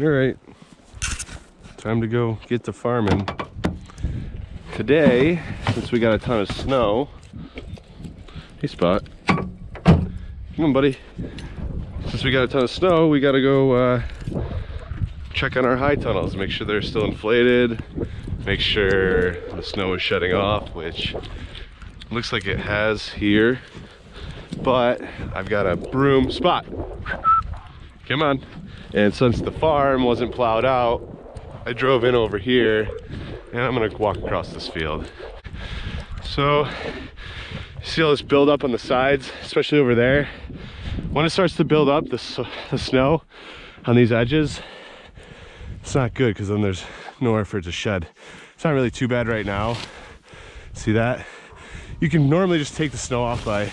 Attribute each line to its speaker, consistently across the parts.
Speaker 1: All right, time to go get to farming. Today, since we got a ton of snow, hey Spot, come on buddy. Since we got a ton of snow, we gotta go uh, check on our high tunnels, make sure they're still inflated, make sure the snow is shutting off, which looks like it has here. But I've got a broom spot. Come on. And since the farm wasn't plowed out, I drove in over here and I'm gonna walk across this field. So, see all this build up on the sides, especially over there? When it starts to build up, the, the snow on these edges, it's not good because then there's nowhere for it to shed. It's not really too bad right now. See that? You can normally just take the snow off by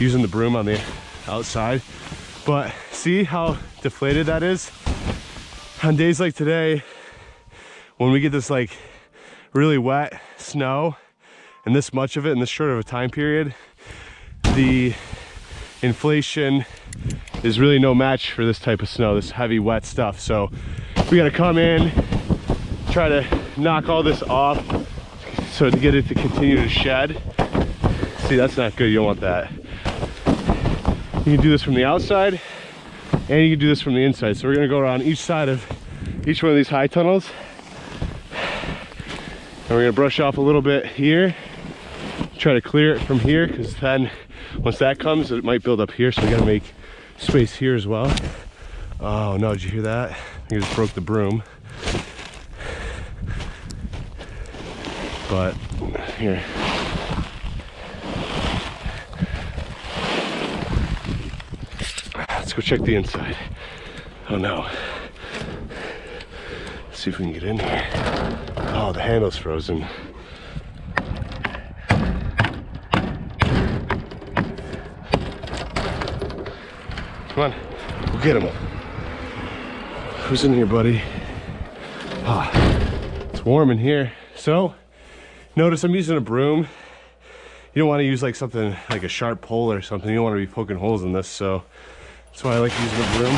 Speaker 1: using the broom on the outside but see how deflated that is? On days like today, when we get this like really wet snow and this much of it in this short of a time period, the inflation is really no match for this type of snow, this heavy wet stuff. So we gotta come in, try to knock all this off so to get it to continue to shed. See, that's not good, you don't want that. You can do this from the outside and you can do this from the inside. So we're gonna go around each side of each one of these high tunnels. And we're gonna brush off a little bit here, try to clear it from here because then once that comes, it might build up here. So we gotta make space here as well. Oh no, did you hear that? I just broke the broom. But here, Let's go check the inside. Oh no. Let's see if we can get in here. Oh, the handle's frozen. Come on, we'll get him. Who's in here, buddy? Ah, it's warm in here. So, notice I'm using a broom. You don't want to use like something like a sharp pole or something. You don't want to be poking holes in this, so that's why I like using the broom.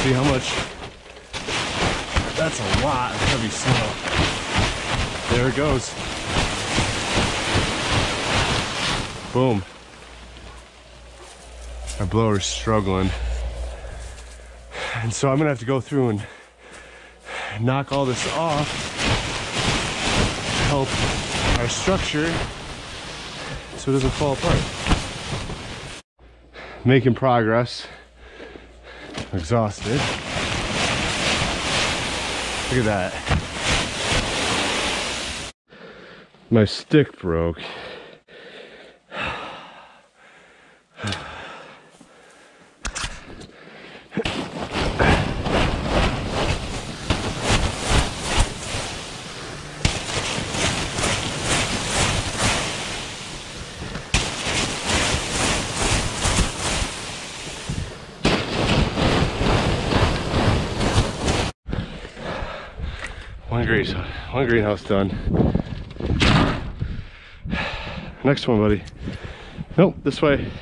Speaker 1: See how much, that's a lot of heavy snow. There it goes. Boom. Our blower's struggling. And so I'm gonna have to go through and knock all this off, help our structure so it doesn't fall apart making progress. Exhausted. Look at that. My stick broke. One greenhouse, one greenhouse done. Next one, buddy. Nope, this way.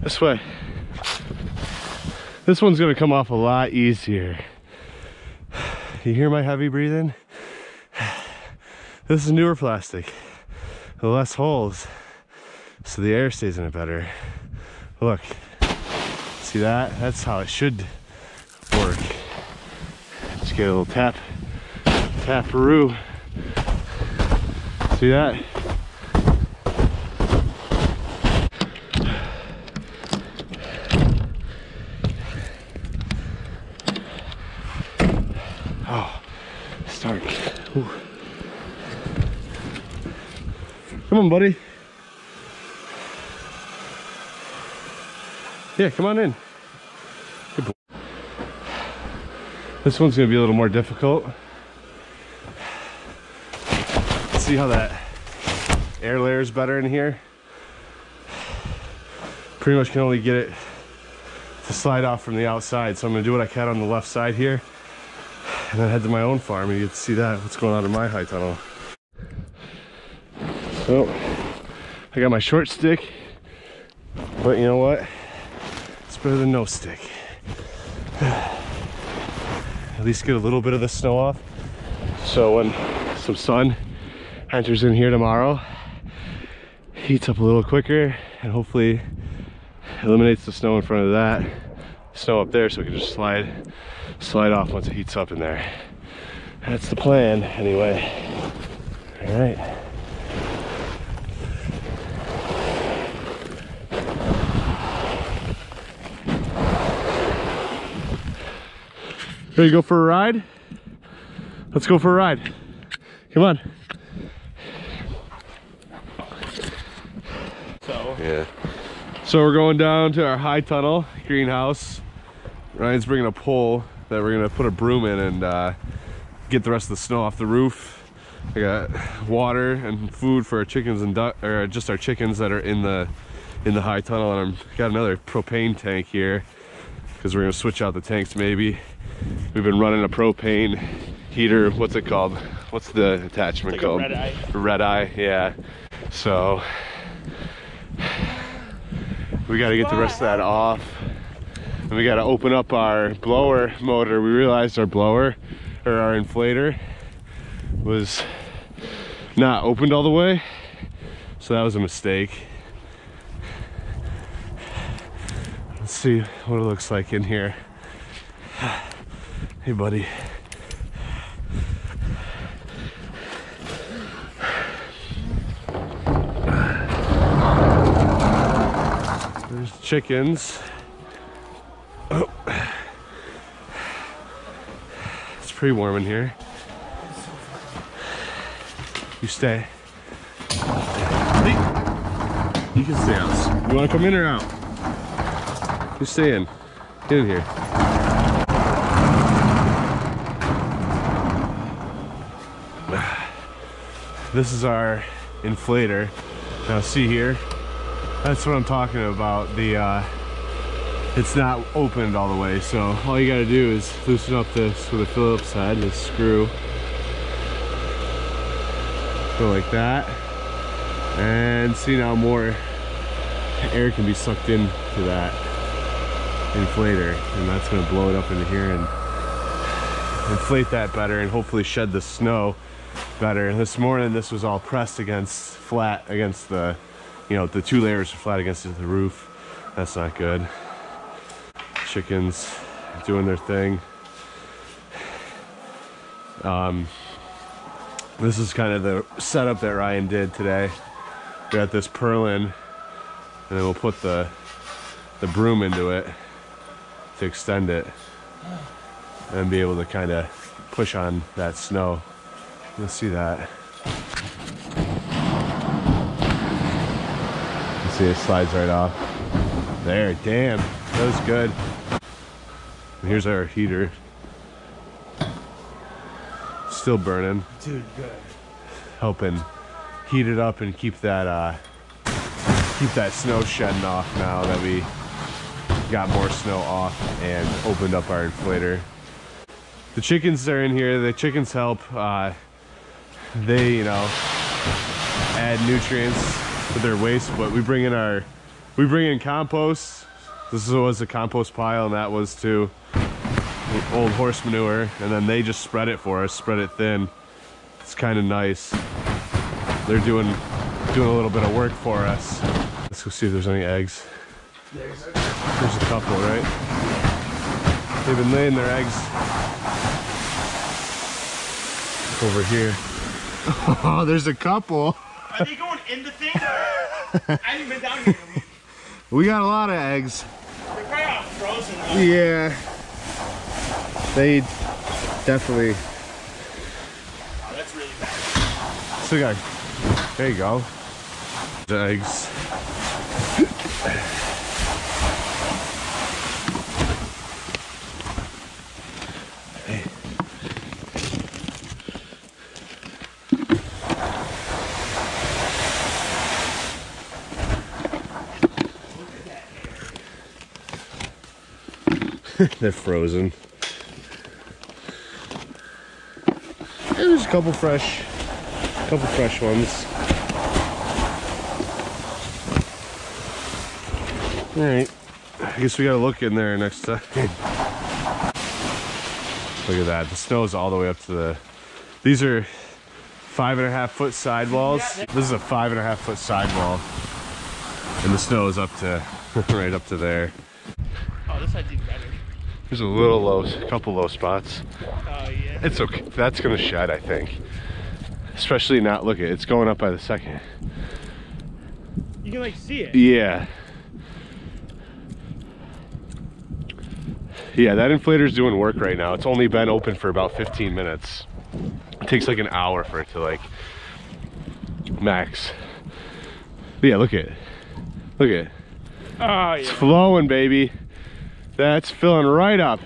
Speaker 1: This way. This one's gonna come off a lot easier. You hear my heavy breathing? This is newer plastic. Less holes, so the air stays in it better. Look, see that? That's how it should work. Just get a little tap Taparoo. See that? Oh, stark. Ooh. Come on, buddy. Yeah, come on in. This one's gonna be a little more difficult see how that air layer is better in here. Pretty much can only get it to slide off from the outside. So I'm gonna do what I can on the left side here and then head to my own farm and you get to see that, what's going on in my high tunnel. So I got my short stick, but you know what? It's better than no stick. at least get a little bit of the snow off. So when some sun enters in here tomorrow, heats up a little quicker and hopefully eliminates the snow in front of that snow up there so we can just slide slide off once it heats up in there. That's the plan anyway. All right. Ready to go for a ride? Let's go for a ride. Come on
Speaker 2: So
Speaker 1: Yeah. So we're going down to our high tunnel greenhouse. Ryan's bringing a pole that we're gonna put a broom in and uh, get the rest of the snow off the roof. I got water and food for our chickens and duck, or just our chickens that are in the in the high tunnel, and I've got another propane tank here because we're gonna switch out the tanks maybe. We've been running a propane heater. What's it called? What's the attachment
Speaker 2: Like a
Speaker 1: called?
Speaker 2: red eye.
Speaker 1: Red eye, yeah. So we got to get the rest of that off. And we got to open up our blower motor. We realized our blower or our inflator was not opened all the way. So that was a mistake. Let's see what it looks like in here. Hey buddy There's chickens. Oh. It's pretty warm in here. You stay. You can stay out. You want to come in or out? You stay in. Get in here. This is our inflator. Now see here, that's what I'm talking about. The uh, it's not opened all the way, so all you gotta do is loosen up this with a Phillips head, this screw. Go like that. And see now more air can be sucked into that inflator and that's gonna blow it up into here and inflate that better and hopefully shed the snow better. This morning this was all pressed against flat against the you know the two layers are flat against the roof. That's not good. Chickens doing their thing. Um this is kind of the setup that Ryan did today. We got this purlin and then we'll put the the broom into it to extend it and be able to kind of push on that snow. You'll see that. See it slides right off. There, damn, that was good. And here's our heater. Still burning,
Speaker 2: dude, good.
Speaker 1: helping heat it up and keep that uh, keep that snow shedding off now that we got more snow off and opened up our inflator. The chickens are in here. The chickens help. Uh, they, you know, add nutrients their waste, but we bring in our, we bring in compost. This was a compost pile and that was to old horse manure. And then they just spread it for us, spread it thin. It's kind of nice. They're doing, doing a little bit of work for us. Let's go see if there's any eggs.
Speaker 2: There's a
Speaker 1: couple, right? They've been laying their eggs over here. Oh, there's a couple.
Speaker 2: Are they going in the thing? I haven't been down here.
Speaker 1: We got a lot of eggs.
Speaker 2: They're probably all frozen. Though.
Speaker 1: Yeah. They definitely
Speaker 2: Oh, that's really bad.
Speaker 1: still got. There you go. The eggs. They're frozen. There's a couple fresh, couple fresh ones. All right, I guess we gotta look in there next time. Look at that. The snow is all the way up to the. These are five and a half foot sidewalls. This is a five and a half foot sidewall, and the snow is up to right up to there.
Speaker 2: Oh, this side's even.
Speaker 1: There's a little low, a couple low spots.
Speaker 2: Oh yeah.
Speaker 1: It's okay. That's gonna shed, I think. Especially not look at it's going up by the second.
Speaker 2: You can like see it.
Speaker 1: Yeah. Yeah, that inflator's doing work right now. It's only been open for about 15 minutes. It takes like an hour for it to like max. But yeah, look at it. Look at it.
Speaker 2: Oh yeah.
Speaker 1: It's flowing, baby. That's filling right up.